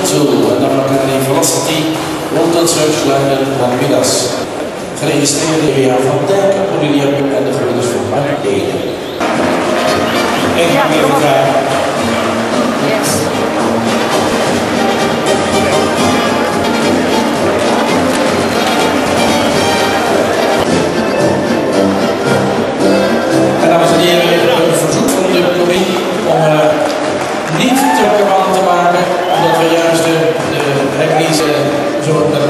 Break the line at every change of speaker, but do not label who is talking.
Konsul en dan Academy Velocity London Searchland van Midas. Geregistreerd in Ria van Dijk, podium en de gebroeders van Mark Deden. En ik heb even vragen.
Yes.
En dames en heren, een verzoek van de commissie om uh, niet te aan te